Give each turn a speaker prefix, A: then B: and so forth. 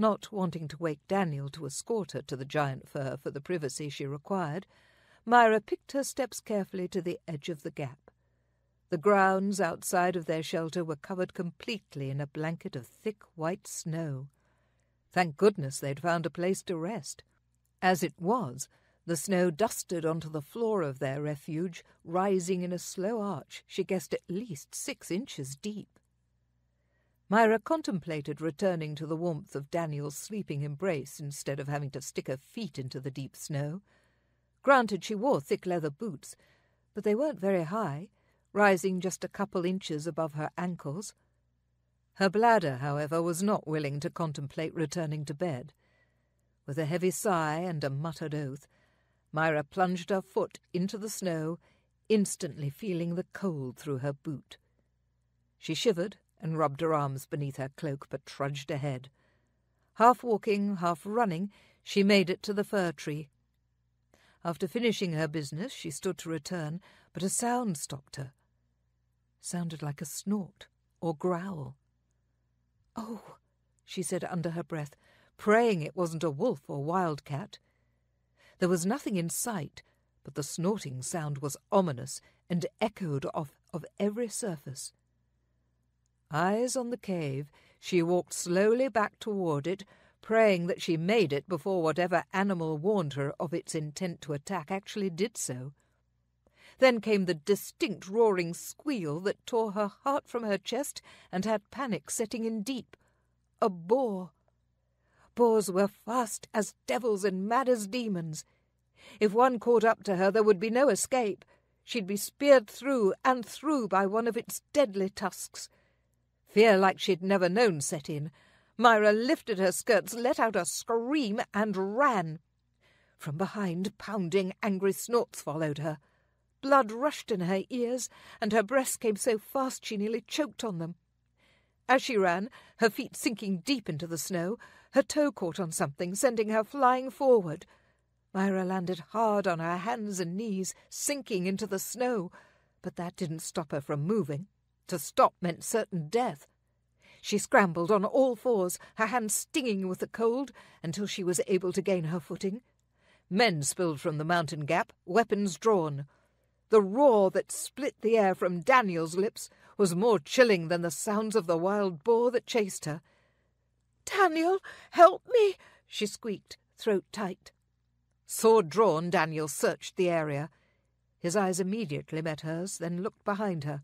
A: Not wanting to wake Daniel to escort her to the giant fir for the privacy she required, Myra picked her steps carefully to the edge of the gap. The grounds outside of their shelter were covered completely in a blanket of thick white snow. Thank goodness they'd found a place to rest. As it was, the snow dusted onto the floor of their refuge, rising in a slow arch she guessed at least six inches deep. Myra contemplated returning to the warmth of Daniel's sleeping embrace instead of having to stick her feet into the deep snow. Granted, she wore thick leather boots, but they weren't very high, rising just a couple inches above her ankles. Her bladder, however, was not willing to contemplate returning to bed. With a heavy sigh and a muttered oath, Myra plunged her foot into the snow, instantly feeling the cold through her boot. She shivered and rubbed her arms beneath her cloak, but trudged ahead. Half walking, half running, she made it to the fir tree. After finishing her business, she stood to return, but a sound stopped her. Sounded like a snort or growl. Oh, she said under her breath, praying it wasn't a wolf or wildcat. There was nothing in sight, but the snorting sound was ominous and echoed off of every surface. Eyes on the cave, she walked slowly back toward it, praying that she made it before whatever animal warned her of its intent to attack actually did so. Then came the distinct roaring squeal that tore her heart from her chest and had panic setting in deep. A boar. Boars were fast as devils and mad as demons. If one caught up to her, there would be no escape. She'd be speared through and through by one of its deadly tusks. Fear like she'd never known set in. Myra lifted her skirts, let out a scream, and ran. From behind, pounding, angry snorts followed her. Blood rushed in her ears, and her breaths came so fast she nearly choked on them. As she ran, her feet sinking deep into the snow, her toe caught on something, sending her flying forward. Myra landed hard on her hands and knees, sinking into the snow, but that didn't stop her from moving. To stop meant certain death. She scrambled on all fours, her hands stinging with the cold, until she was able to gain her footing. Men spilled from the mountain gap, weapons drawn. The roar that split the air from Daniel's lips was more chilling than the sounds of the wild boar that chased her. Daniel, help me, she squeaked, throat tight. Sword drawn, Daniel searched the area. His eyes immediately met hers, then looked behind her.